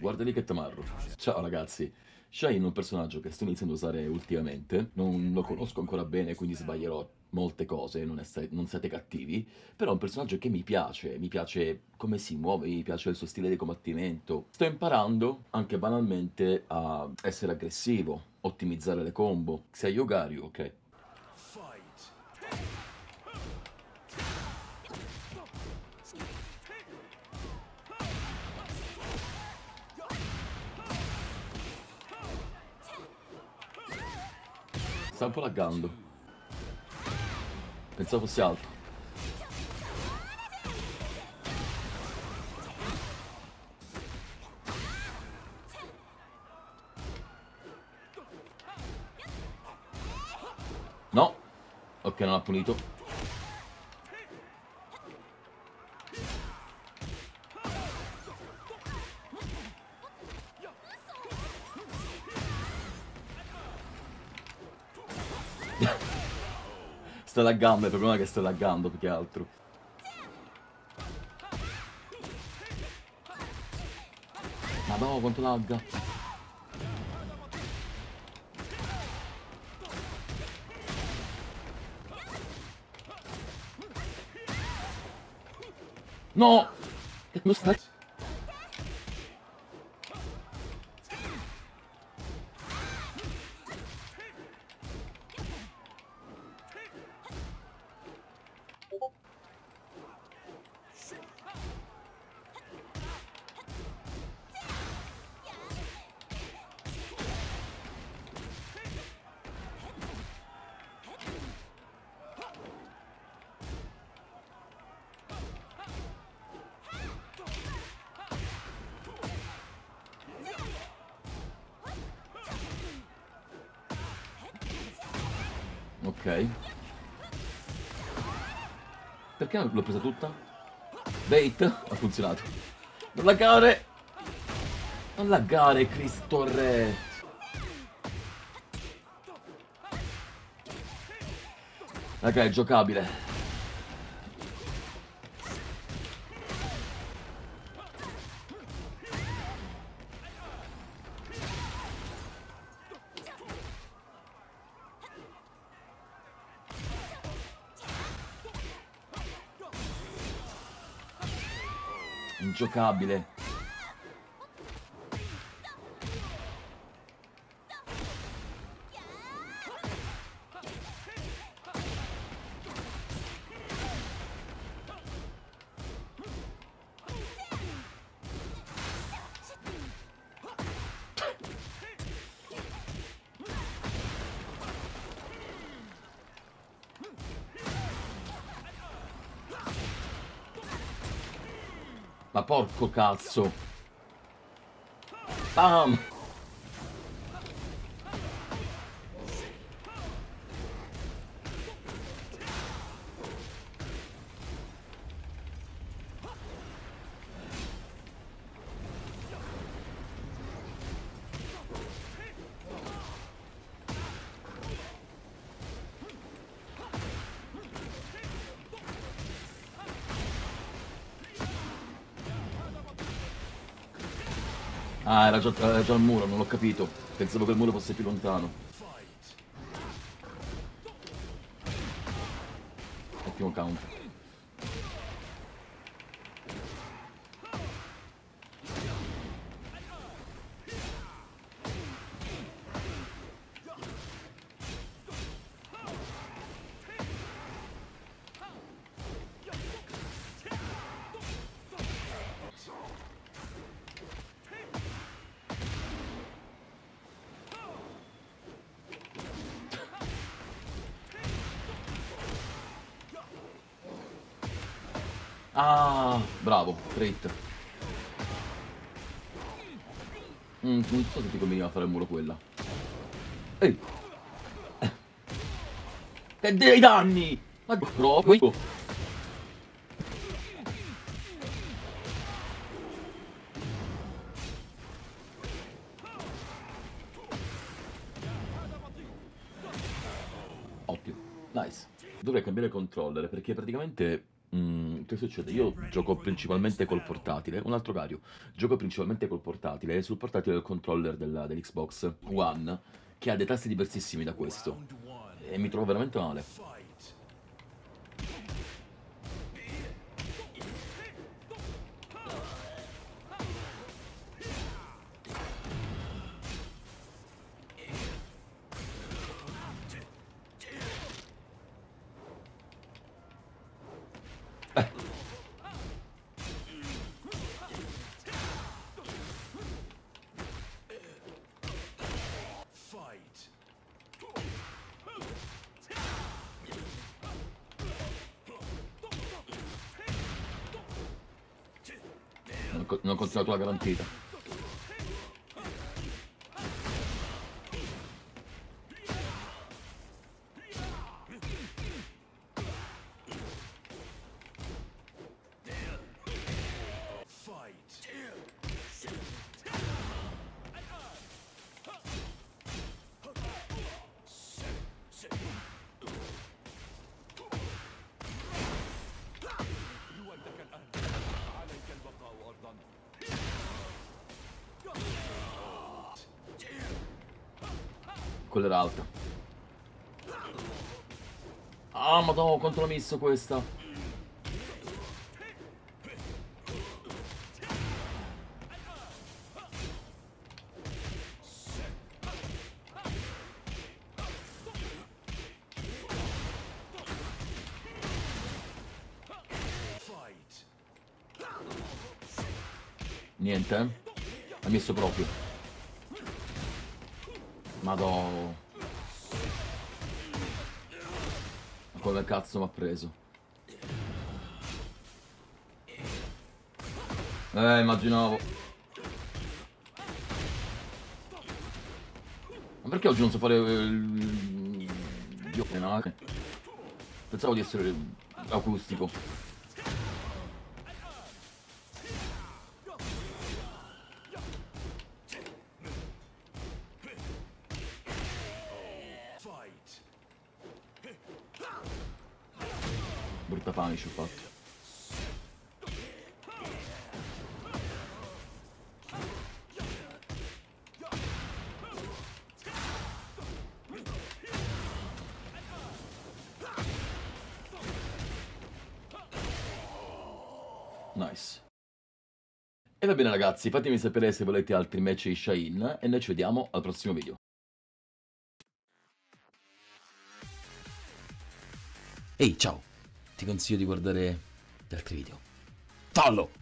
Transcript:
guarda lì che tamarro. Ciao ragazzi. Shine è un personaggio che sto iniziando a usare ultimamente, non lo conosco ancora bene, quindi sbaglierò molte cose, non, non siate cattivi, però è un personaggio che mi piace, mi piace come si muove, mi piace il suo stile di combattimento. Sto imparando anche banalmente a essere aggressivo, ottimizzare le combo. Sei Yogari, ok. Sta un po' laggando. Pensavo fosse alto. No. Ok, non ha punito. Sta laggando, il problema che sta laggando più che altro. Madonna, quanto lagga. No! Non sta... Ok. Perché l'ho presa tutta? Bait, ha funzionato. Non laggare! Non laggare, Cristo Re! Raga, è giocabile. Ingiocabile. Ma porco cazzo. Bam! Ah, era già, era già al muro, non l'ho capito. Pensavo che il muro fosse più lontano. Ottimo count. Ah, bravo, great. Mm, non so se ti conveniva fare il muro quella. Ehi! Eh. Che dei danni! Ma proprio! Ottimo, nice. Dovrei cambiare controller perché praticamente Mm, che succede? Io gioco principalmente col portatile, un altro Cario, gioco principalmente col portatile sul portatile del controller della- dell'Xbox One, che ha dei tasti diversissimi da questo, e mi trovo veramente male. Non, co- non ho continuato la garantita. Quella era alta. Ah, madonna, quanto l'ho messo questa. Niente, eh? Ha messo proprio. Madonna. Ma come cazzo mi ha preso? Eh, immaginavo. Ma perché oggi non so fare il... Dio, eh. Pensavo di essere acustico. Brutta punish ho fatto. Nice. E va bene ragazzi, fatemi sapere se volete altri match di Shine e noi ci vediamo al prossimo video. Ehi, ciao! Ti consiglio di guardare gli altri video. Fallo!